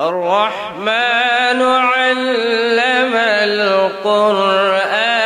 الرحمن علم القرآن.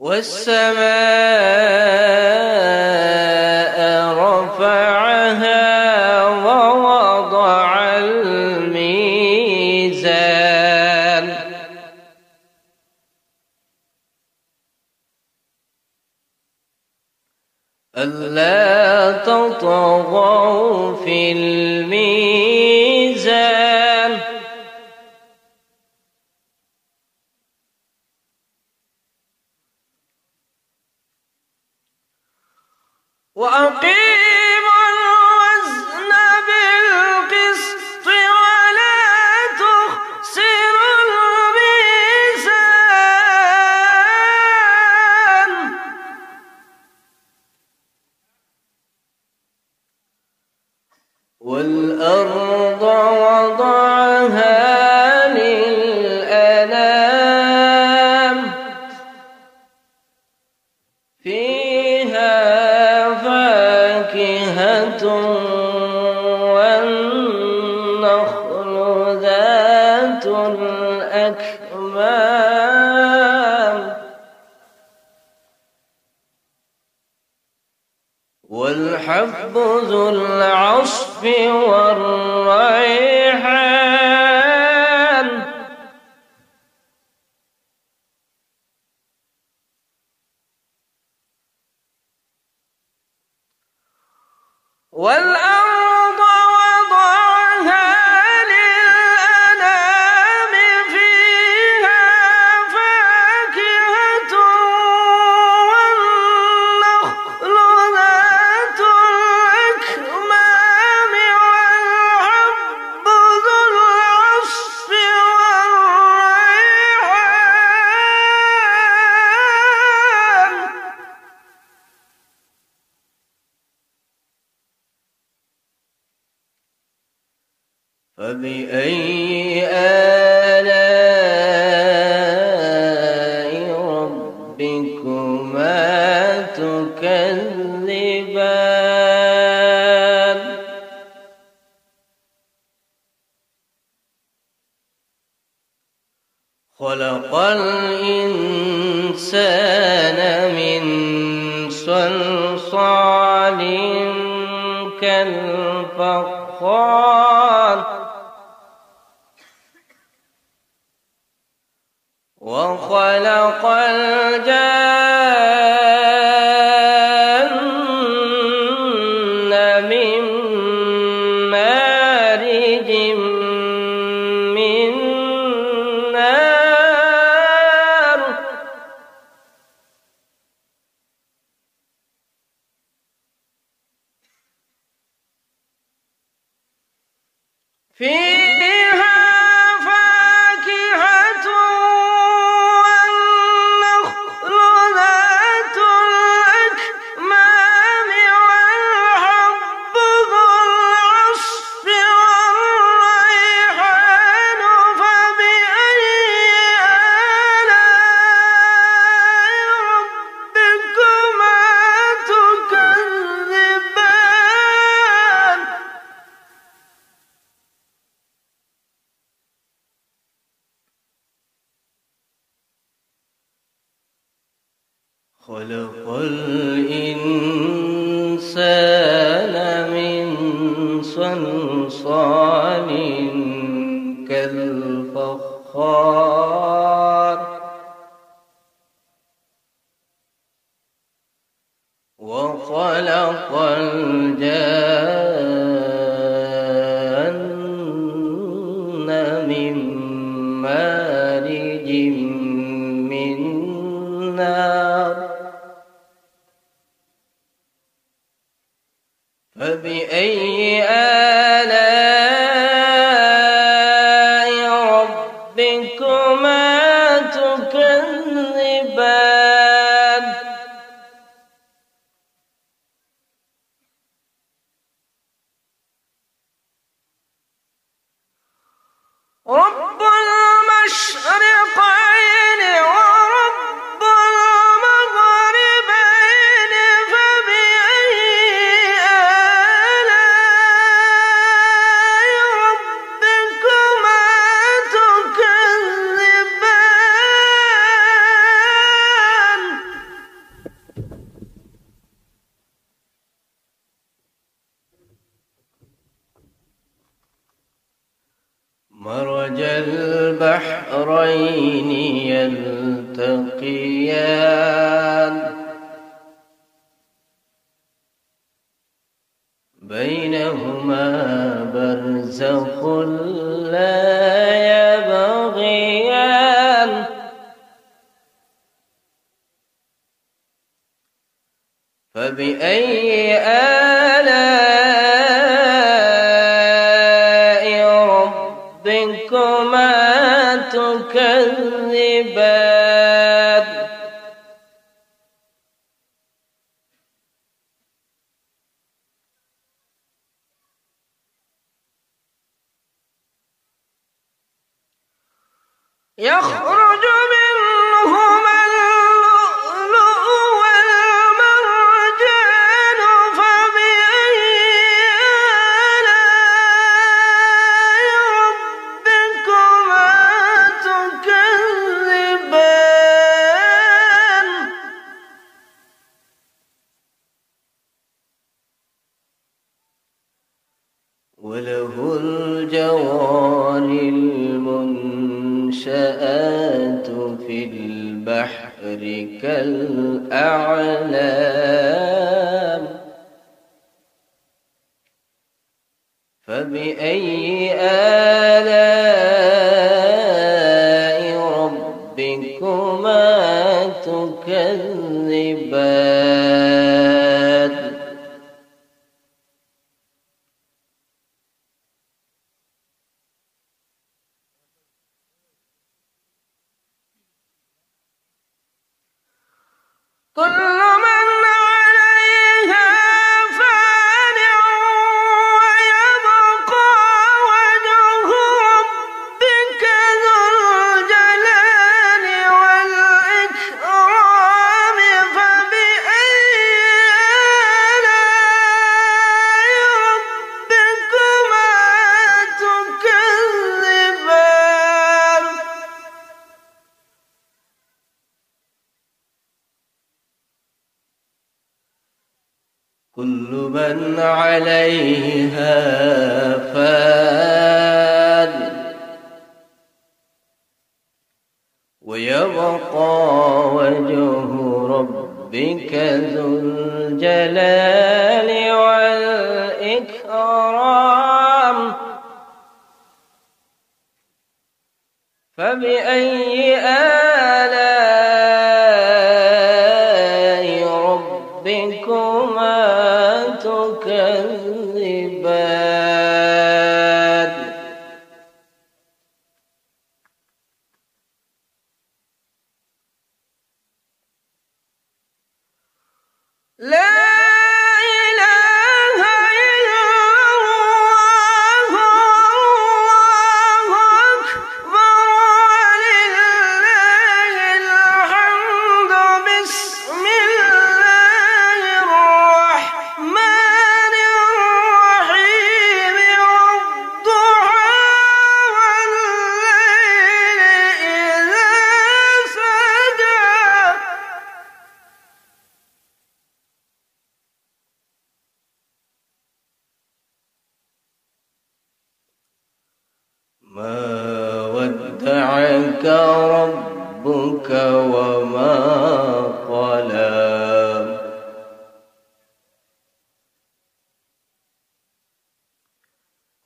والسماء الأكمام والحب ذو العصف والريحان. والأرض خلق الإنسان من صلصال كالفخار. وخلق الإنسان Fim! خلق الإنسان من صلصال. إن فبأي آلاء عليها فان ويبقى وجه ربك ذو الجلال والإكرام. فبأي آل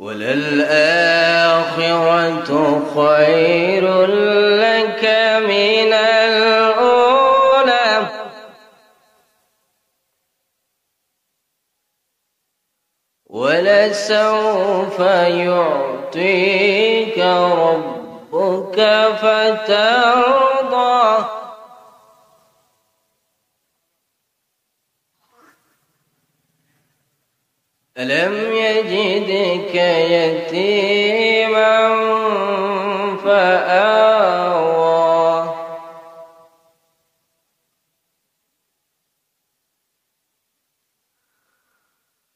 وللآخرة خير لك من الأولى. ولسوف يعطيك ربك فترى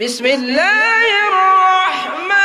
بسم الله الرحمن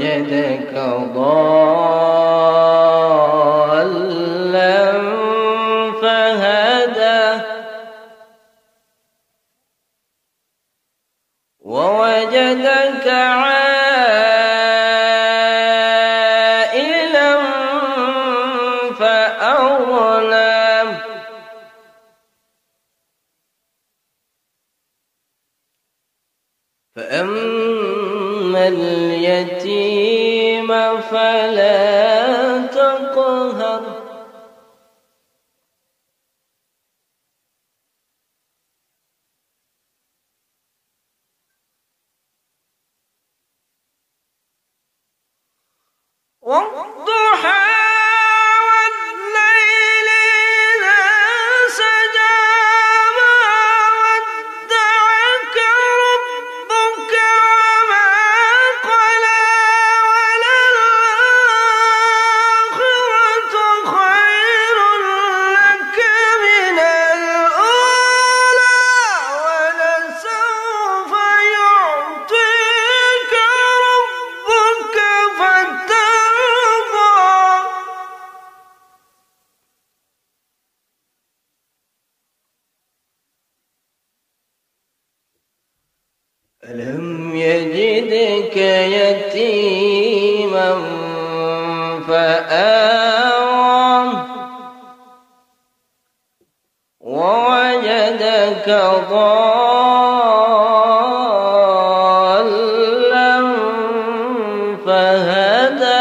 وجدك ضالا فهدى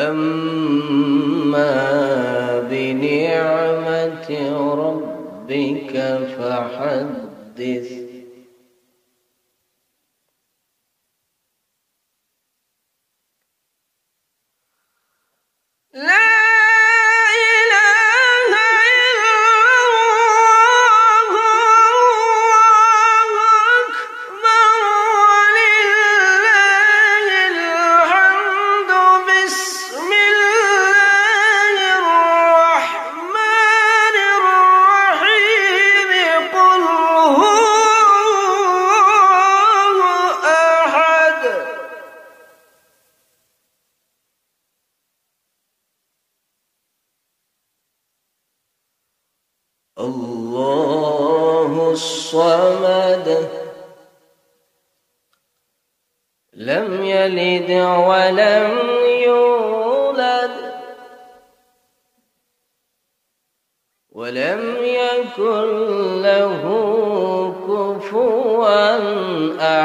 وأما بنعمة ربك فحدث ولم يولد ولم يكن له كفوا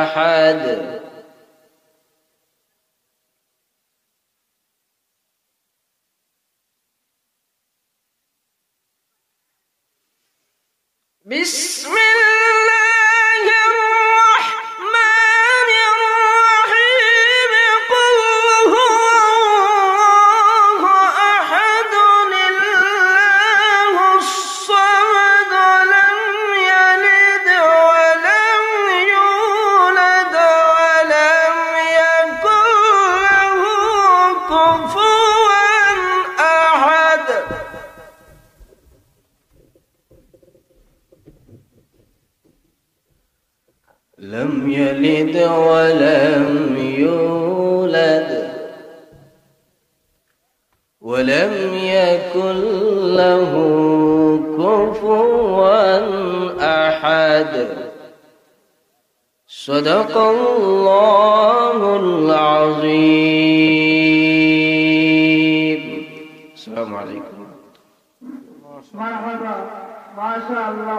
أحد. بسم لم يلد ولم يولد ولم يكن له كفوا أحد. صدق الله العظيم. السلام عليكم. ما شاء الله.